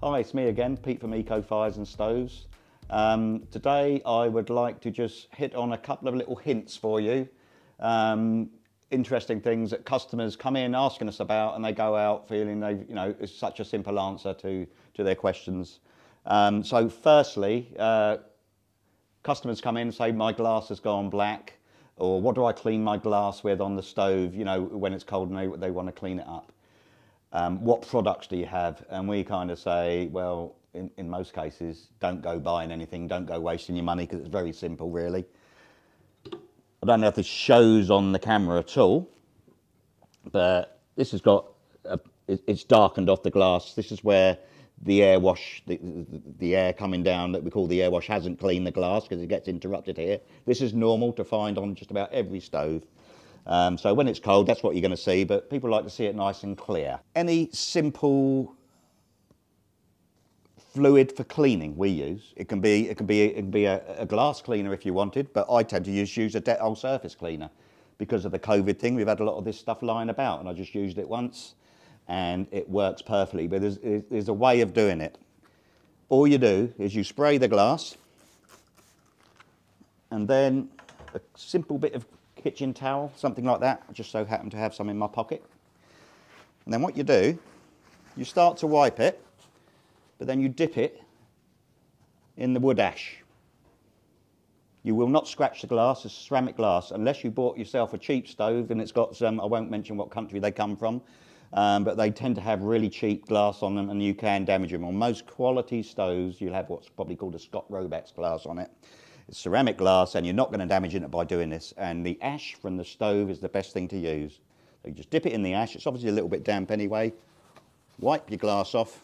Hi, it's me again, Pete from Eco Fires and Stoves. Um, today I would like to just hit on a couple of little hints for you. Um, interesting things that customers come in asking us about and they go out feeling they, you know, it's such a simple answer to, to their questions. Um, so firstly, uh, customers come in and say, my glass has gone black or what do I clean my glass with on the stove, you know, when it's cold and they, they want to clean it up. Um, what products do you have? And we kind of say, well, in, in most cases, don't go buying anything, don't go wasting your money because it's very simple, really. I don't know if this shows on the camera at all, but this has got, a, it's darkened off the glass. This is where the air wash, the, the, air coming down that we call the air wash hasn't cleaned the glass because it gets interrupted here. This is normal to find on just about every stove. Um, so when it's cold, that's what you're going to see, but people like to see it nice and clear. Any simple fluid for cleaning we use. It can be, it can be, it can be a, a glass cleaner if you wanted, but I tend to use, use a Dettol surface cleaner. Because of the COVID thing, we've had a lot of this stuff lying about and I just used it once and it works perfectly. But there's, there's a way of doing it. All you do is you spray the glass and then a simple bit of kitchen towel, something like that. I just so happen to have some in my pocket. And then what you do, you start to wipe it but then you dip it in the wood ash. You will not scratch the glass, it's ceramic glass, unless you bought yourself a cheap stove and it's got some, I won't mention what country they come from, um, but they tend to have really cheap glass on them and you can damage them. On most quality stoves, you'll have what's probably called a Schott Robax glass on it. It's ceramic glass and you're not going to damage it by doing this. And the ash from the stove is the best thing to use. So you just dip it in the ash. It's obviously a little bit damp anyway. Wipe your glass off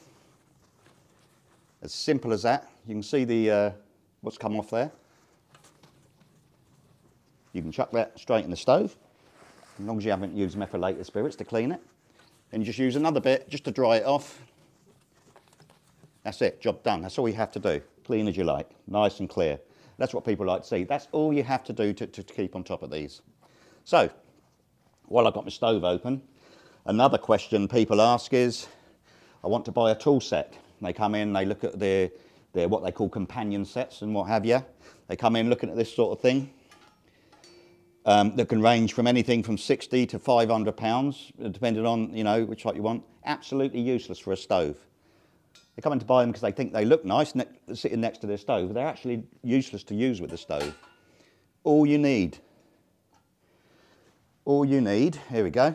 as simple as that. You can see the uh, what's come off there. You can chuck that straight in the stove, as long as you haven't used methylated spirits to clean it. Then you just use another bit just to dry it off. That's it, job done. That's all you have to do. Clean as you like, nice and clear. That's what people like to see. That's all you have to do to, to, keep on top of these. So, while I've got my stove open, another question people ask is, I want to buy a tool set. They come in, they look at their, their what they call companion sets and what have you. They come in looking at this sort of thing. Um, that can range from anything from 60 to 500 pounds, depending on, you know, which type you want. Absolutely useless for a stove. They come in to buy them because they think they look nice ne sitting next to their stove. They're actually useless to use with the stove. All you need, all you need, here we go,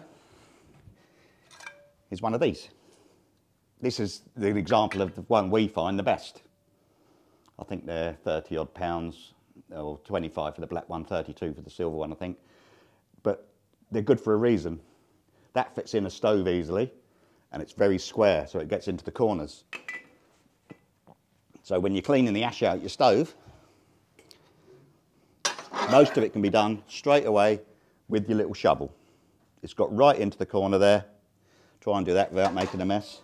is one of these this is the example of the one we find the best. I think they're 30 odd pounds, or 25 for the black one, 32 for the silver one, I think. But they're good for a reason. That fits in a stove easily, and it's very square, so it gets into the corners. So when you're cleaning the ash out your stove, most of it can be done straight away with your little shovel. It's got right into the corner there. Try and do that without making a mess.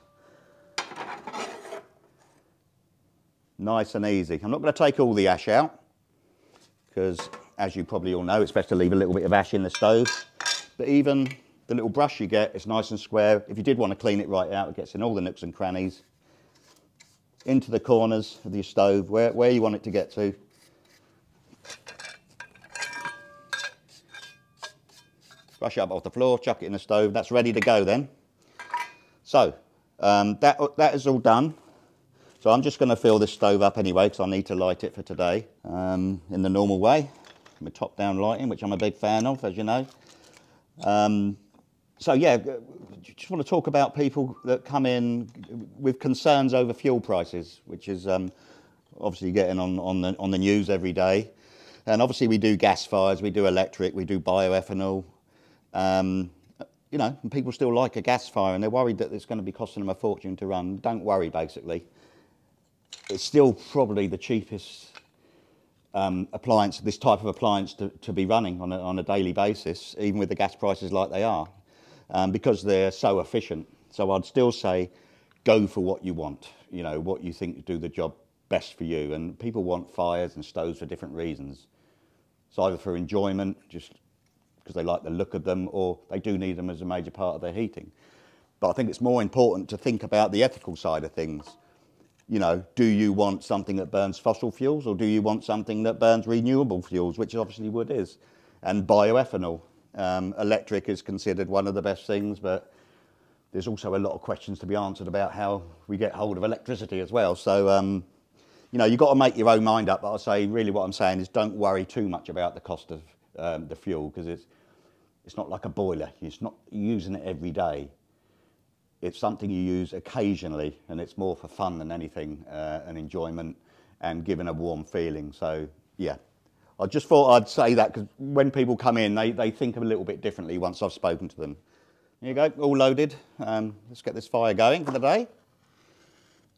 nice and easy. I'm not going to take all the ash out because as you probably all know, it's best to leave a little bit of ash in the stove. But even the little brush you get, it's nice and square. If you did want to clean it right out, it gets in all the nooks and crannies, into the corners of your stove, where, where you want it to get to. Brush it up off the floor, chuck it in the stove. That's ready to go then. So um, that, that is all done. So I'm just going to fill this stove up anyway because I need to light it for today um, in the normal way, with top-down lighting, which I'm a big fan of, as you know. Um, so yeah, just want to talk about people that come in with concerns over fuel prices, which is um, obviously getting on, on, the, on the news every day. And obviously we do gas fires, we do electric, we do bioethanol. Um, you know, people still like a gas fire and they're worried that it's going to be costing them a fortune to run. Don't worry, basically it's still probably the cheapest um, appliance, this type of appliance to, to be running on a, on a daily basis, even with the gas prices like they are, um, because they're so efficient. So I'd still say go for what you want, you know, what you think do the job best for you. And people want fires and stoves for different reasons. It's either for enjoyment, just because they like the look of them, or they do need them as a major part of their heating. But I think it's more important to think about the ethical side of things you know, do you want something that burns fossil fuels or do you want something that burns renewable fuels, which obviously wood is, and bioethanol. Um, electric is considered one of the best things, but there's also a lot of questions to be answered about how we get hold of electricity as well. So, um, you know, you've got to make your own mind up. But I say, really, what I'm saying is don't worry too much about the cost of um, the fuel because it's it's not like a boiler. It's not using it every day. It's something you use occasionally, and it's more for fun than anything, uh, and enjoyment, and giving a warm feeling. So, yeah. I just thought I'd say that because when people come in, they, they think a little bit differently once I've spoken to them. There you go, all loaded. Um, let's get this fire going for the day.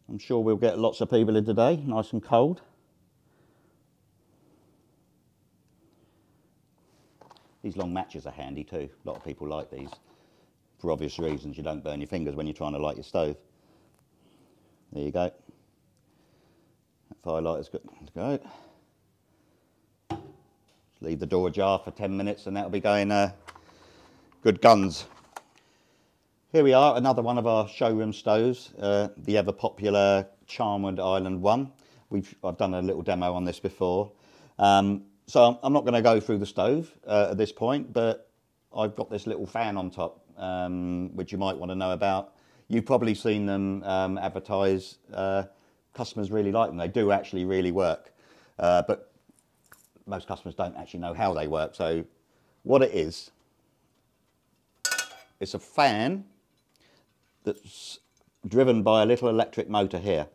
I'm sure we'll get lots of people in today, nice and cold. These long matches are handy too. A lot of people like these for obvious reasons. You don't burn your fingers when you're trying to light your stove. There you go. That fire lighter's good to go. Leave the door ajar for 10 minutes and that'll be going uh, good guns. Here we are, another one of our showroom stoves, uh, the ever popular Charnwood Island one. We've, I've done a little demo on this before. Um, so I'm not going to go through the stove uh, at this point, but I've got this little fan on top, um, which you might want to know about. You've probably seen them um. Uh, customers really like them. They do actually really work, uh, but most customers don't actually know how they work. So what it is, it's a fan that's driven by a little electric motor here.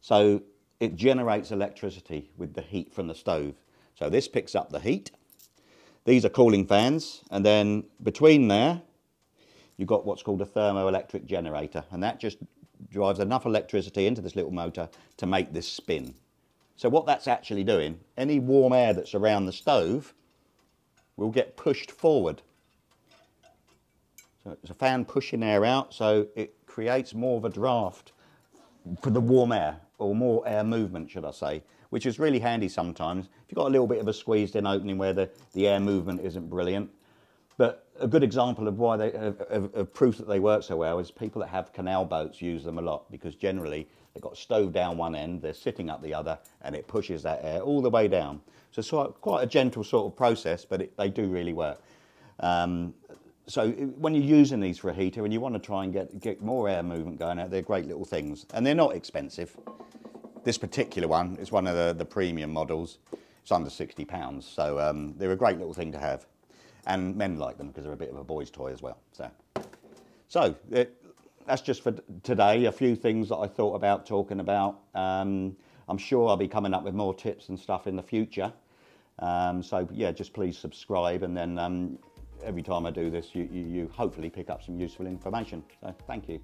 So it generates electricity with the heat from the stove. So this picks up the heat. These are cooling fans. And then between there, you've got what's called a thermoelectric generator. And that just drives enough electricity into this little motor to make this spin. So what that's actually doing, any warm air that's around the stove will get pushed forward. So it's a fan pushing air out, so it creates more of a draft for the warm air, or more air movement, should I say which is really handy sometimes. If you've got a little bit of a squeezed in opening where the, the air movement isn't brilliant. But a good example of why they, of, of, of proof that they work so well is people that have canal boats use them a lot because generally they've got stove down one end, they're sitting up the other, and it pushes that air all the way down. So it's quite a gentle sort of process, but it, they do really work. Um, so when you're using these for a heater and you want to try and get, get more air movement going out, they're great little things. And they're not expensive. This particular one is one of the, the premium models. It's under £60, so um, they're a great little thing to have. And men like them because they're a bit of a boy's toy as well. So, so it, that's just for today. A few things that I thought about talking about. Um, I'm sure I'll be coming up with more tips and stuff in the future. Um, so yeah, just please subscribe and then um, every time I do this, you, you, you hopefully pick up some useful information. So thank you.